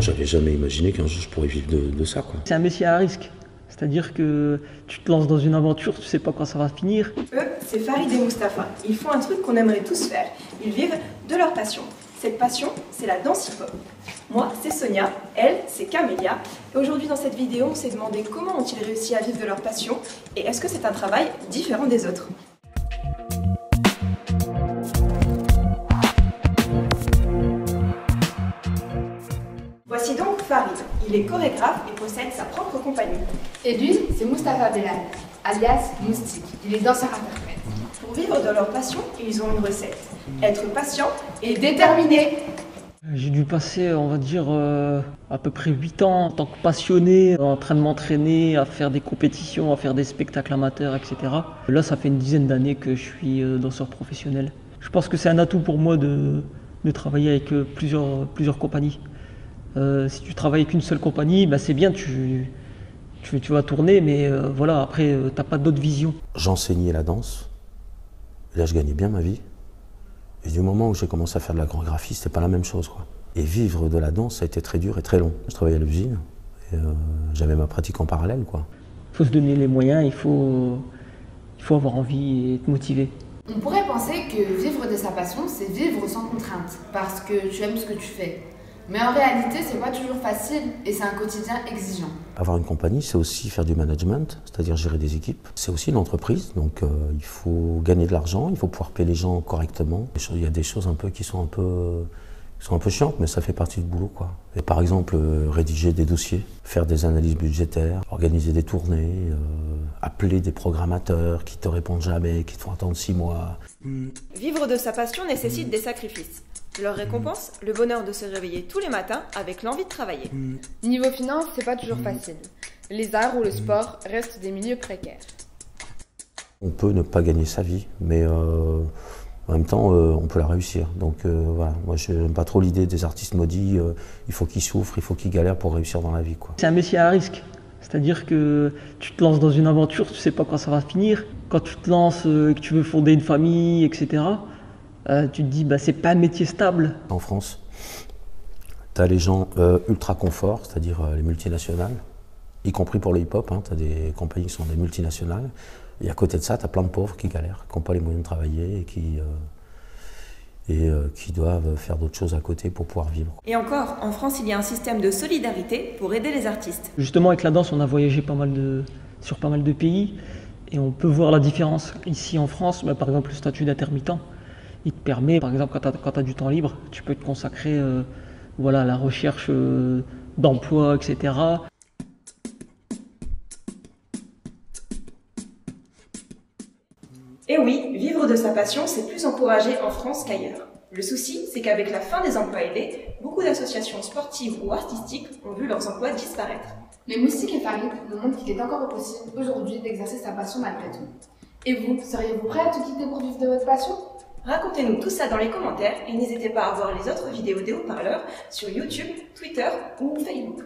J'avais jamais imaginé qu'un jour je pourrais vivre de, ça. C'est un métier à risque. C'est-à-dire que tu te lances dans une aventure, tu sais pas quand ça va finir. Eux, c'est Farid et Mustapha. Ils font un truc qu'on aimerait tous faire. Ils vivent de leur passion. Cette passion, c'est la danse hip-hop. Moi, c'est Sonia, elle, c'est Camélia. Et aujourd'hui, dans cette vidéo, on s'est demandé comment ont-ils réussi à vivre de leur passion et est-ce que c'est un travail différent des autres? Voici donc Farid. Il est chorégraphe et possède sa propre compagnie. Et lui, c'est Mustapha Belal, alias Moustique. Il est danseur-interprète. Pour vivre de leur passion, ils ont une recette. Être patient et déterminé. J'ai dû passer, on va dire, euh, à peu près 8 ans en tant que passionné, en train de m'entraîner, à faire des compétitions, à faire des spectacles amateurs, etc. Là, ça fait une dizaine d'années que je suis euh, danseur professionnel. Je pense que c'est un atout pour moi de, travailler avec euh, plusieurs, plusieurs compagnies. Si tu travailles avec une seule compagnie, bah, c'est bien, tu, tu, vas tourner, mais voilà, après, tu n'as pas d'autre vision. J'enseignais la danse Là, je gagnais bien ma vie. Et du moment où j'ai commencé à faire de la chorégraphie, c'était pas la même chose. Quoi. Et vivre de la danse, ça a été très dur et très long. Je travaillais à l'usine et euh, j'avais ma pratique en parallèle. Il faut se donner les moyens, il faut, il faut avoir envie et être motivé. On pourrait penser que vivre de sa passion, c'est vivre sans contrainte, parce que tu aimes ce que tu fais. Mais en réalité, c'est pas toujours facile et c'est un quotidien exigeant. Avoir une compagnie, c'est aussi faire du management, c'est-à-dire gérer des équipes. C'est aussi une entreprise, donc euh, il faut gagner de l'argent, il faut pouvoir payer les gens correctement. Il y a des choses un peu qui sont un peu sont un peu chiantes, mais ça fait partie du boulot. Quoi. Et par exemple, euh, rédiger des dossiers, faire des analyses budgétaires, organiser des tournées, euh, appeler des programmateurs qui te répondent jamais, qui te font attendre six mois. Vivre de sa passion nécessite des sacrifices. Leur récompense, le bonheur de se réveiller tous les matins avec l'envie de travailler. Niveau finance, c'est pas toujours facile. Les arts ou le sport restent des milieux précaires. On peut ne pas gagner sa vie, mais euh, en même temps, euh, on peut la réussir. Donc euh, voilà, moi je n'aime pas trop l'idée des artistes maudits. il faut qu'ils souffrent, il faut qu'ils galèrent pour réussir dans la vie. C'est un métier à risque. C'est-à-dire que tu te lances dans une aventure, tu sais pas quand ça va finir. Quand tu te lances et que tu veux fonder une famille, etc., euh, tu te dis, bah, c'est pas un métier stable. En France, tu as les gens euh, ultra confort, c'est-à-dire euh, les multinationales, y compris pour le hip-hop. Hein, tu as des compagnies qui sont des multinationales. Et à côté de ça, tu as plein de pauvres qui galèrent, qui n'ont pas les moyens de travailler et qui, et, qui doivent faire d'autres choses à côté pour pouvoir vivre. Et encore, en France, il y a un système de solidarité pour aider les artistes. Justement, avec la danse, on a voyagé pas mal de, sur pas mal de pays et on peut voir la différence. Ici en France, bah, par exemple, le statut d'intermittent il te permet, par exemple, quand tu as, du temps libre, tu peux te consacrer euh, voilà, à la recherche euh, d'emploi, etc. Et oui, vivre de sa passion, c'est plus encouragé en France qu'ailleurs. Le souci, c'est qu'avec la fin des emplois aidés, beaucoup d'associations sportives ou artistiques ont vu leurs emplois disparaître. Les moustiques et Farid nous montrent qu'il est encore possible aujourd'hui d'exercer sa passion malgré tout. Et vous, seriez-vous prêt à tout quitter pour vivre de votre passion? Racontez-nous tout ça dans les commentaires et n'hésitez pas à voir les autres vidéos des haut-parleurs sur YouTube, Twitter ou Facebook.